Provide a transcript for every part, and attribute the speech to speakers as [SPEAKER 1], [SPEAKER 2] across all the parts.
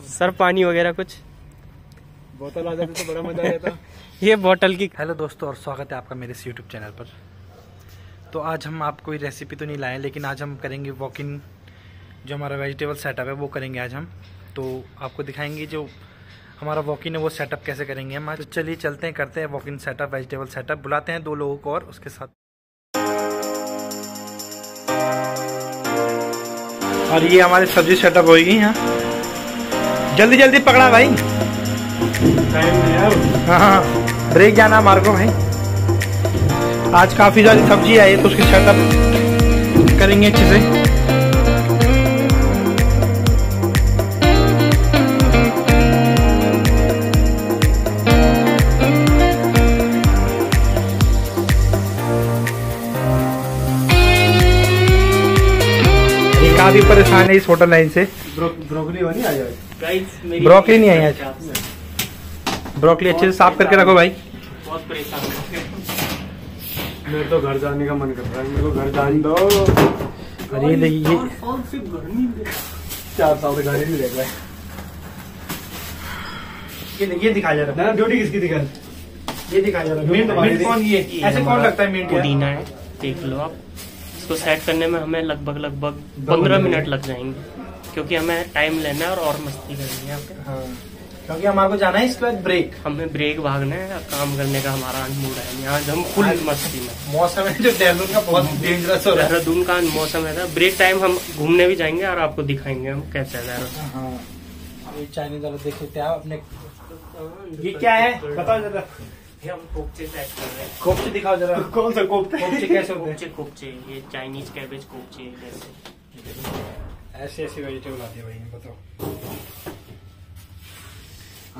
[SPEAKER 1] Sir पानी वगैरह कुछ?
[SPEAKER 2] बोतल आ जाती तो बड़ा मज़ा आ जाता।
[SPEAKER 1] ये बोतल की
[SPEAKER 3] हेलो दोस्तों और स्वागत है आपका मेरे इस यूट्यूब चैनल पर। तो आज हम आपको कोई रेसिपी तो नहीं लाए लेकिन आज हम करेंगे वॉक इन जो हमारा वेजिटेबल सेटअप है वो करेंगे आज हम। तो आपको दिखाएँगे जो हमारा वॉक इन है वो सेटअप कैसे करेंगे हम आज। तो चलिए चलते हैं करते हैं walk in setup vegetable setup बुलाते हैं दो लोगों को और उसके साथ। और ये हमारी सब्ज़ी सेटअप होगी यहाँ। जल्दी जल्दी पकड़ा भाई। हाँ ब्रेक जाना मार्गो भाई। आज काफ़ी सारी सब्ज़ी आई है तो उसकी छत करेंगे अच्छे से। काफ़ी परेशान है इस होटल लाइन से।
[SPEAKER 2] ब्रोकली वाली आ जाए
[SPEAKER 3] ब्रोकली नहीं आई आज। ब्रोकली अच्छे से साफ़ करके रखो भाई।
[SPEAKER 1] बहुत परेशान
[SPEAKER 2] मेरे तो घर जाने का मन कर रहा है। मेरे को घर जाने दो।
[SPEAKER 3] ये देखिए
[SPEAKER 2] चार साल से घर ही नहीं देख रहा है
[SPEAKER 3] ये ये दिखाया जा रहा
[SPEAKER 2] ना ड्यूटी किसकी दिखा
[SPEAKER 3] है ये दिखाया जा रहा है। मिंट कौन ये ऐसे कौन लगता है मिंट
[SPEAKER 1] पुदीना है। देख लो आप। इसको सेट करने में हमें लगभग लगभग पंद्रह मिनट। लग जाएँगे क्योंकि हमें टाइम लेना है और और मस्ती करनी है यहाँ पे
[SPEAKER 3] हाँ। क्योंकि हमारे को जाना है इसके बाद ब्रेक
[SPEAKER 1] हमें ब्रेक भागना है काम करने का हमारा मूड है यहाँ हम फुल मस्ती में।
[SPEAKER 3] मौसम है जो देहरादून का बहुत डेंजरस हो रहा है।
[SPEAKER 1] देहरादून का मौसम है ब्रेक टाइम हम घूमने भी जाएँगे और आपको दिखाएँगे हम कैसे है देहरादून।
[SPEAKER 3] हाँ। चाइनीज़ वाला देख हैं आप अपने ये क्या है। बताओ जरा।
[SPEAKER 1] हम कोपचे सेट कर रहे हैं।
[SPEAKER 3] कोफ्ते दिखाओ जरा।
[SPEAKER 2] कौन सा कोफ्ते?
[SPEAKER 3] कैसे होते
[SPEAKER 1] कोपचे कोपचे ये चाइनीज़ कैबेज कोपचे जैसे।
[SPEAKER 3] ऐसे ऐसे वेजिटेबल आती है भाई बताओ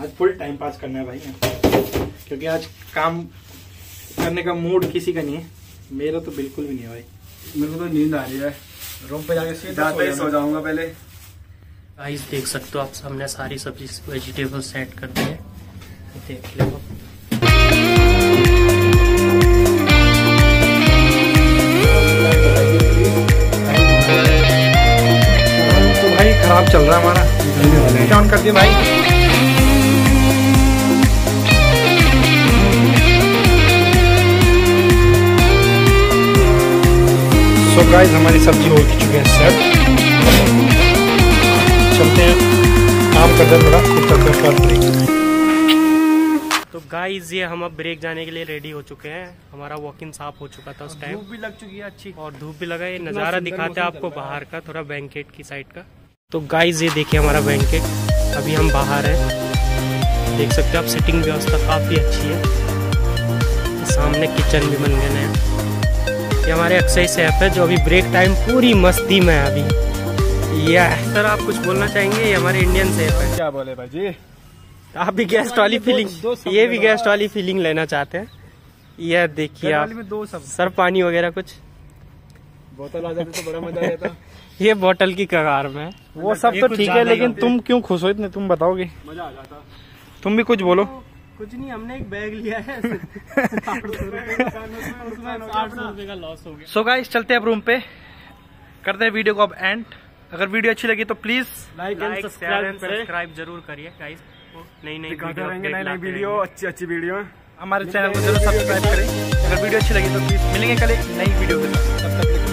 [SPEAKER 3] आज फुल टाइम पास करना है भाई। क्योंकि आज काम करने का मूड किसी का नहीं है। मेरा तो बिल्कुल भी नहीं है भाई।
[SPEAKER 2] मेरे को तो नींद आ रही है।
[SPEAKER 3] रूम पे जाके सीधा सो
[SPEAKER 2] जाऊँगा पहले।
[SPEAKER 1] गाइस देख सकते हो आप हमने सारी सब्ज़ी वेजिटेबल सेट कर दी है ये देख लो।
[SPEAKER 3] तो भाई चल रहा है हमारा। ऑन कर दिया भाई सो गाइस हमारी सब्ज़ी हो चुकी है सेट चलते हैं। काम करते हैं थोड़ा करते हैं उसके
[SPEAKER 1] तो गाइस ये हम अब ब्रेक जाने के लिए रेडी हो चुके हैं। हमारा वॉक इन साफ़ हो चुका था उस टाइम धूप
[SPEAKER 2] भी लग चुकी है अच्छी।
[SPEAKER 1] और धूप भी लगा ये नज़ारा दिखाते हैं आपको। बाहर का थोड़ा बैंकेट की साइड का। तो गाइस ये देखिए हमारा बैंकेट अभी हम बाहर हैं। देख सकते हो आप सिटिंग व्यवस्था काफ़ी अच्छी है। सामने किचन भी बन गए हैं ये हमारे अक्सई सेफ़ है जो अभी ब्रेक टाइम पूरी मस्ती में है अभी। ये सर आप कुछ बोलना चाहेंगे? ये हमारे इंडियन सेफ़ है।
[SPEAKER 2] क्या बोले भाई जी
[SPEAKER 1] आप भी गेस्ट वाली फीलिंग
[SPEAKER 2] दो
[SPEAKER 1] ये भी। गेस्ट वाली फीलिंग लेना चाहते हैं। यह देखिए आप। सर पानी वगैरह कुछ?
[SPEAKER 2] बोतल आ जाती तो बड़ा मज़ा आ जाता।
[SPEAKER 1] ये बोतल की कगार में।
[SPEAKER 3] वो सब तो ठीक है लेकिन तुम क्यों खुश हो इतने? तुम बताओगे।
[SPEAKER 2] मज़ा आ जाता।
[SPEAKER 3] तुम भी कुछ बोलो।
[SPEAKER 1] कुछ नहीं हमने एक बैग लिया है। सौ रुपए का लॉस हो गया
[SPEAKER 3] सो गाइस चलते हैं अब रूम पे। करते हैं वीडियो को अब एंड अगर वीडियो अच्छी लगी तो प्लीज़
[SPEAKER 2] लाइक एंड सब्सक्राइब
[SPEAKER 1] ज़रूर करिए गाइस नई नई वीडियो
[SPEAKER 2] नई नई वीडियो अच्छी अच्छी वीडियो
[SPEAKER 3] हमारे चैनल को ज़रूर सब्सक्राइब करें। अगर वीडियो अच्छी लगी तो प्लीज़ मिलेंगे कल एक नई वीडियो के साथ